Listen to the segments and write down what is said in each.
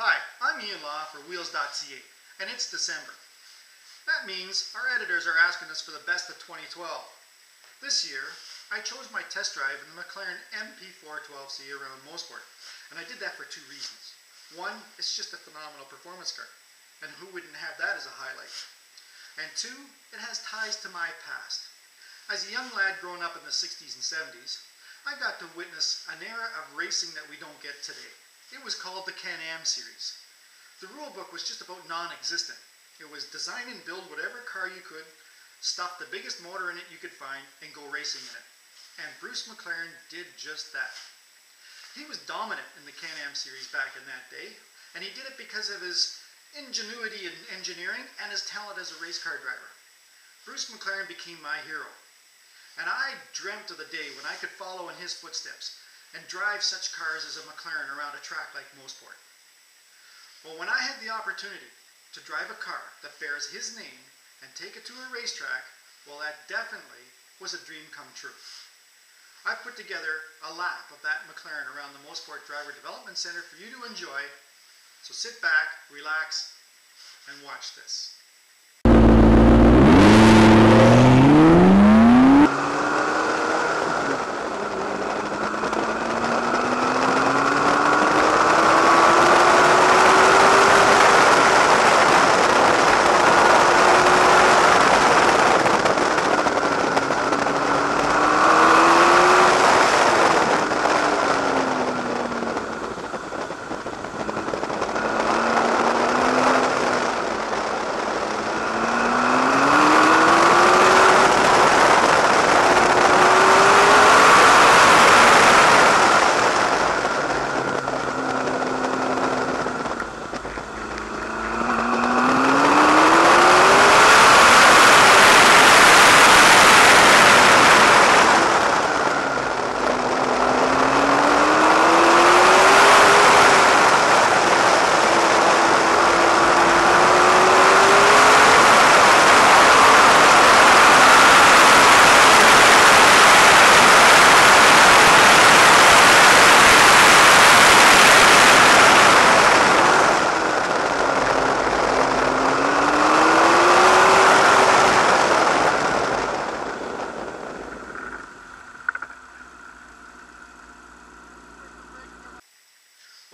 Hi, I'm Ian Law for Wheels.ca, and it's December. That means our editors are asking us for the best of 2012. This year, I chose my test drive in the McLaren MP4-12C around Mosport, and I did that for two reasons. One, it's just a phenomenal performance car, and who wouldn't have that as a highlight? And two, it has ties to my past. As a young lad growing up in the 60s and 70s, I got to witness an era of racing that we don't get today. It was called the Can-Am series. The rule book was just about non-existent. It was design and build whatever car you could, stuff the biggest motor in it you could find, and go racing in it. And Bruce McLaren did just that. He was dominant in the Can-Am series back in that day, and he did it because of his ingenuity in engineering and his talent as a race car driver. Bruce McLaren became my hero. And I dreamt of the day when I could follow in his footsteps and drive such cars as a McLaren around a track like Mosport. Well, when I had the opportunity to drive a car that bears his name and take it to a racetrack, well, that definitely was a dream come true. I've put together a lap of that McLaren around the Mosport Driver Development Center for you to enjoy. So sit back, relax, and watch this.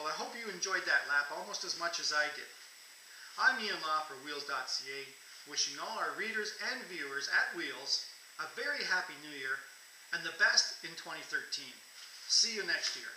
I hope you enjoyed that lap almost as much as I did. I'm Ian Law for Wheels.ca, wishing all our readers and viewers at Wheels a very happy new year and the best in 2013. See you next year.